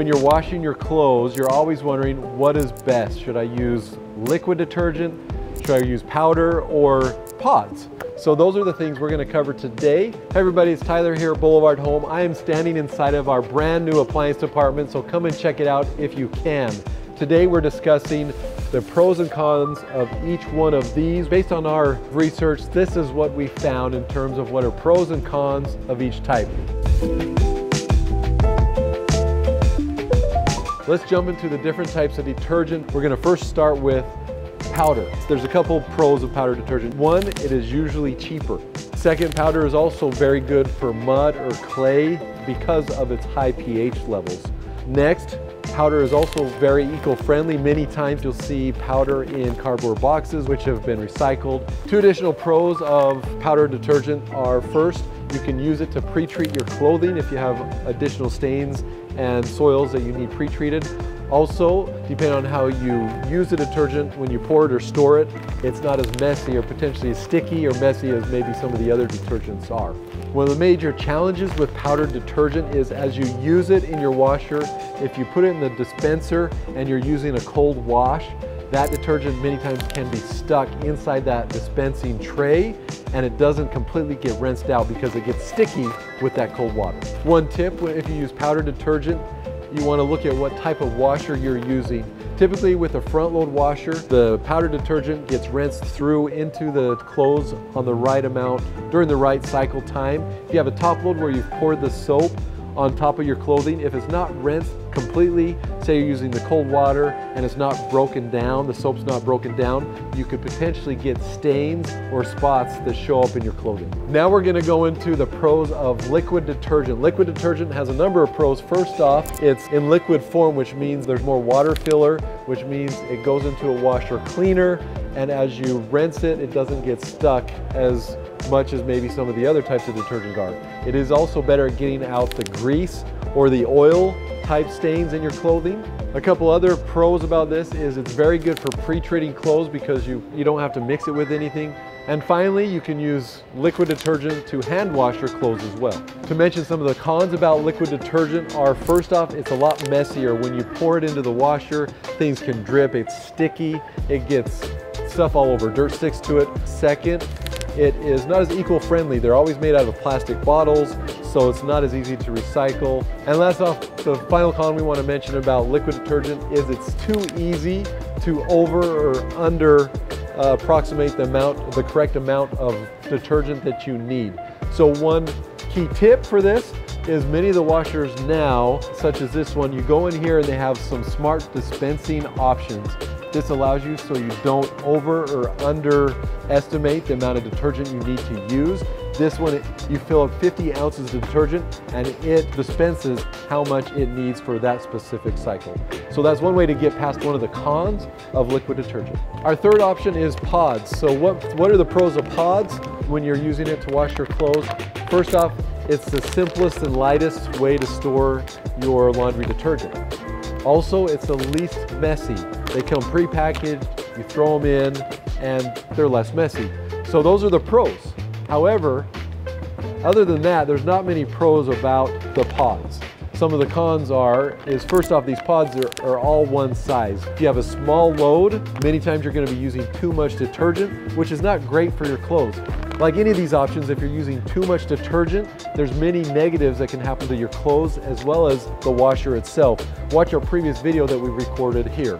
when you're washing your clothes, you're always wondering what is best. Should I use liquid detergent? Should I use powder or pods? So those are the things we're gonna cover today. Hey everybody, it's Tyler here at Boulevard Home. I am standing inside of our brand new appliance department, so come and check it out if you can. Today we're discussing the pros and cons of each one of these. Based on our research, this is what we found in terms of what are pros and cons of each type. Let's jump into the different types of detergent. We're gonna first start with powder. There's a couple pros of powder detergent. One, it is usually cheaper. Second, powder is also very good for mud or clay because of its high pH levels. Next, powder is also very eco-friendly. Many times you'll see powder in cardboard boxes which have been recycled. Two additional pros of powder detergent are first, you can use it to pre-treat your clothing if you have additional stains and soils that you need pre-treated. Also, depending on how you use the detergent, when you pour it or store it, it's not as messy or potentially as sticky or messy as maybe some of the other detergents are. One of the major challenges with powdered detergent is as you use it in your washer, if you put it in the dispenser and you're using a cold wash, that detergent many times can be stuck inside that dispensing tray and it doesn't completely get rinsed out because it gets sticky with that cold water. One tip, if you use powder detergent, you want to look at what type of washer you're using. Typically with a front load washer, the powder detergent gets rinsed through into the clothes on the right amount during the right cycle time. If you have a top load where you've poured the soap on top of your clothing, if it's not rinsed completely, say you're using the cold water and it's not broken down, the soap's not broken down, you could potentially get stains or spots that show up in your clothing. Now we're gonna go into the pros of liquid detergent. Liquid detergent has a number of pros. First off, it's in liquid form, which means there's more water filler, which means it goes into a washer cleaner, and as you rinse it, it doesn't get stuck as much as maybe some of the other types of detergents are. It is also better at getting out the grease or the oil type stains in your clothing. A couple other pros about this is it's very good for pre-treating clothes because you, you don't have to mix it with anything. And finally, you can use liquid detergent to hand wash your clothes as well. To mention some of the cons about liquid detergent are first off, it's a lot messier. When you pour it into the washer, things can drip, it's sticky, it gets stuff all over, dirt sticks to it. Second, it is not as eco-friendly. They're always made out of plastic bottles, so it's not as easy to recycle. And last off, the final con we want to mention about liquid detergent is it's too easy to over or under uh, approximate the amount, the correct amount of detergent that you need. So one key tip for this is many of the washers now, such as this one, you go in here and they have some smart dispensing options. This allows you so you don't over or underestimate the amount of detergent you need to use. This one, you fill up 50 ounces of detergent and it dispenses how much it needs for that specific cycle. So that's one way to get past one of the cons of liquid detergent. Our third option is pods. So what, what are the pros of pods when you're using it to wash your clothes? First off, it's the simplest and lightest way to store your laundry detergent. Also, it's the least messy. They come pre-packaged, you throw them in, and they're less messy. So those are the pros. However, other than that, there's not many pros about the pods. Some of the cons are, is first off, these pods are, are, all one size. If you have a small load, many times you're gonna be using too much detergent, which is not great for your clothes. Like any of these options, if you're using too much detergent, there's many negatives that can happen to your clothes as well as the washer itself. Watch our previous video that we recorded here.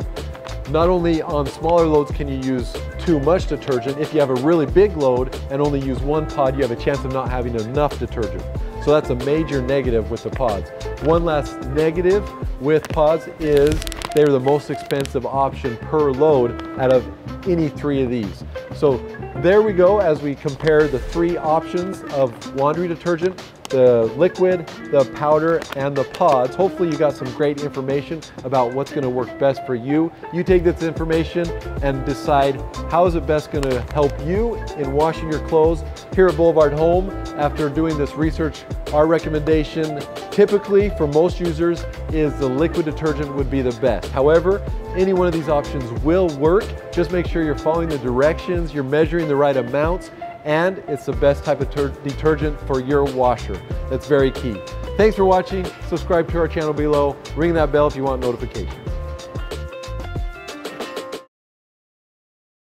Not only on smaller loads can you use too much detergent, if you have a really big load and only use one pod, you have a chance of not having enough detergent. So that's a major negative with the pods. One last negative with pods is they're the most expensive option per load out of any three of these. So there we go as we compare the three options of laundry detergent the liquid, the powder, and the pods. Hopefully you got some great information about what's gonna work best for you. You take this information and decide how is it best gonna help you in washing your clothes. Here at Boulevard Home, after doing this research, our recommendation typically for most users is the liquid detergent would be the best. However, any one of these options will work. Just make sure you're following the directions, you're measuring the right amounts, and it's the best type of detergent for your washer. That's very key. Thanks for watching. Subscribe to our channel below. Ring that bell if you want notifications.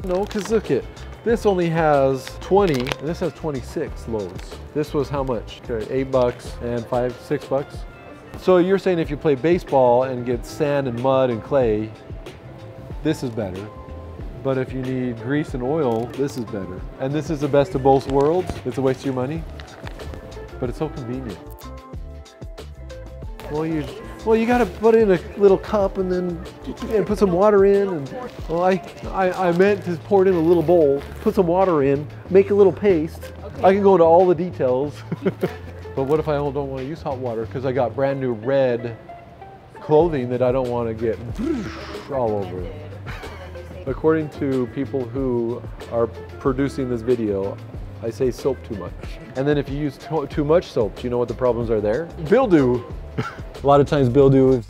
No, because look it. This only has 20, and this has 26 loads. This was how much? Okay, eight bucks and five, six bucks. So you're saying if you play baseball and get sand and mud and clay, this is better. But if you need grease and oil, this is better. And this is the best of both worlds. It's a waste of your money, but it's so convenient. Well, you well, you got to put in a little cup and then and put some water in. And well, I, I, I meant to pour it in a little bowl, put some water in, make a little paste. Okay. I can go into all the details. but what if I don't want to use hot water because I got brand new red clothing that I don't want to get all over According to people who are producing this video, I say soap too much. And then if you use too much soap, do you know what the problems are there? Mildew. A lot of times mildew